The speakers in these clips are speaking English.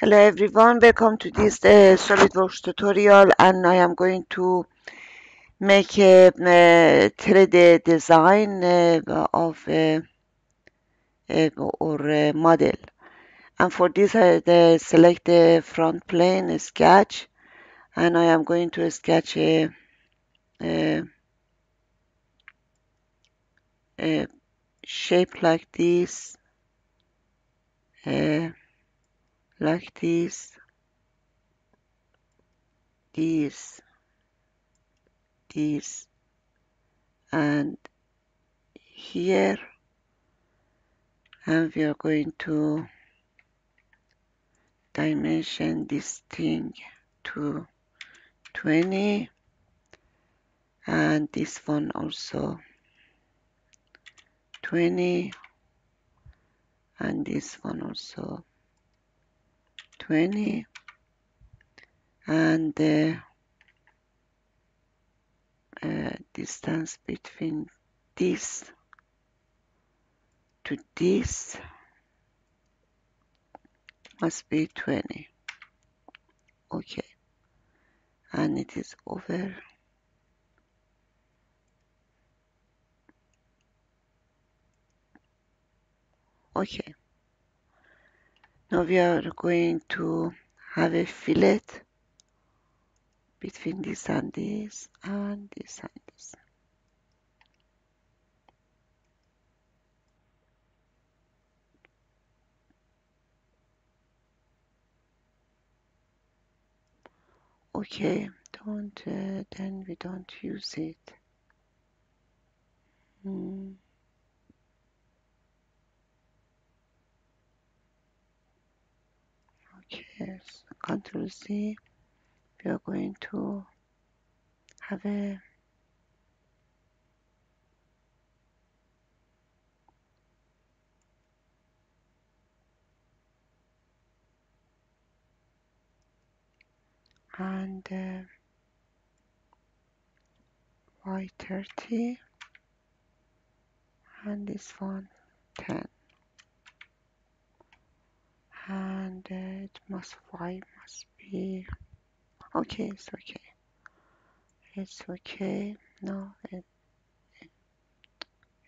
Hello everyone, welcome to this uh, SolidWorks tutorial and I am going to make a, a 3D design uh, of uh, or model. And for this I select the front plane sketch and I am going to sketch a, a, a shape like this uh, like this this this and here. And we are going to dimension this thing to 20 and this one also 20 and this one also 20 and the uh, distance between this to this must be 20 okay. And it is over. Okay now we are going to have a fillet between this and this and this and this okay don't uh, then we don't use it hmm. So control C we are going to have a and uh, y30 and this one 10 and uh, it must y must be. Okay it's okay. It's okay. No it, it,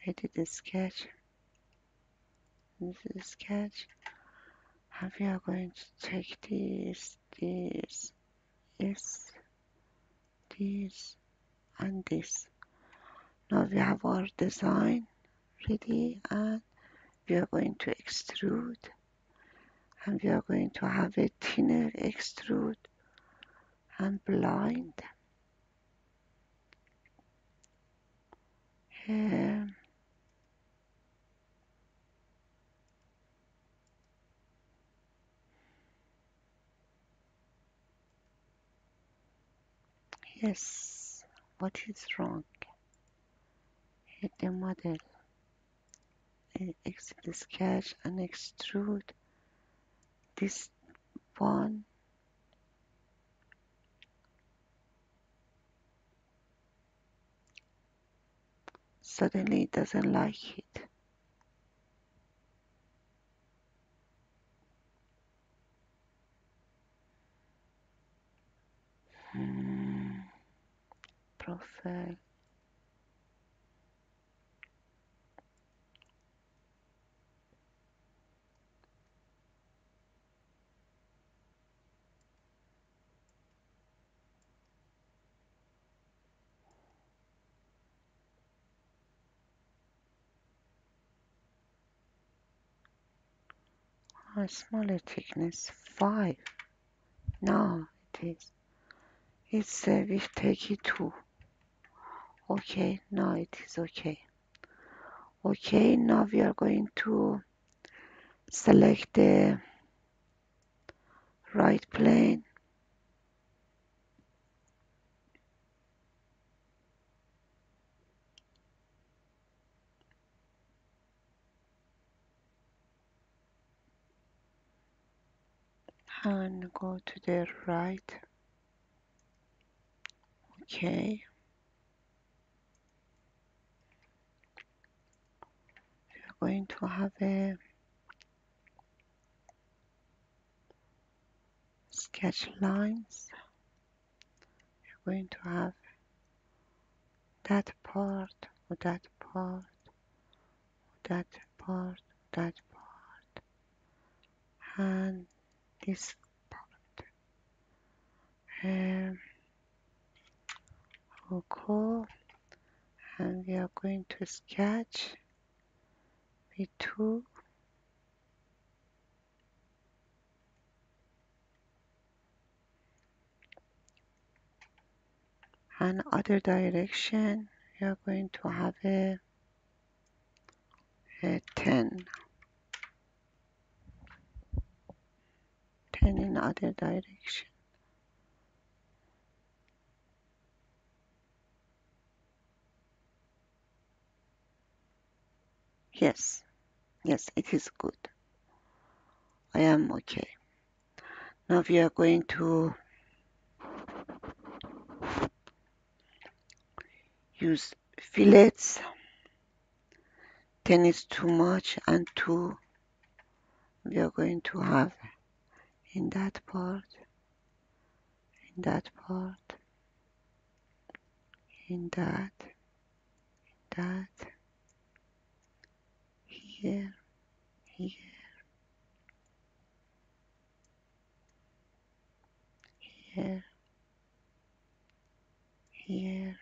edit the sketch. This is sketch. And we are going to take this this this this and this? Now we have our design ready and we are going to extrude and we are going to have a thinner extrude and blind um, yes what is wrong? Hit the model. Exit the sketch and extrude this one? Suddenly doesn't like it. Hmm. profile a smaller thickness 5 now it is. It's uh, we take it 2 okay now it is okay. Okay now we are going to select the right plane and go to the right. Okay. We are going to have a sketch lines. We're going to have that part or that part or that part that part. And this part um, okay. And we are going to sketch. V2 and other direction we are going to have a, a 10 10 in other direction. Yes. Yes it is good. I am okay. Now we are going to use fillets. 10 is too much and 2 we are going to have in that part in that part in that in that here here. here here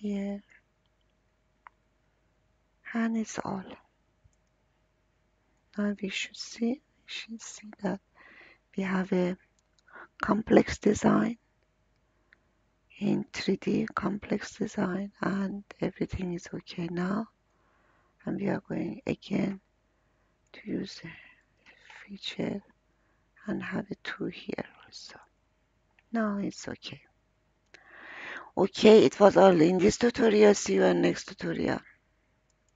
here and it's all. Now we should see we should see that we have a complex design in 3D complex design and everything is okay now. And we are going again to use a feature and have a 2 here also. Now it's okay okay it was all in this tutorial. See you in next tutorial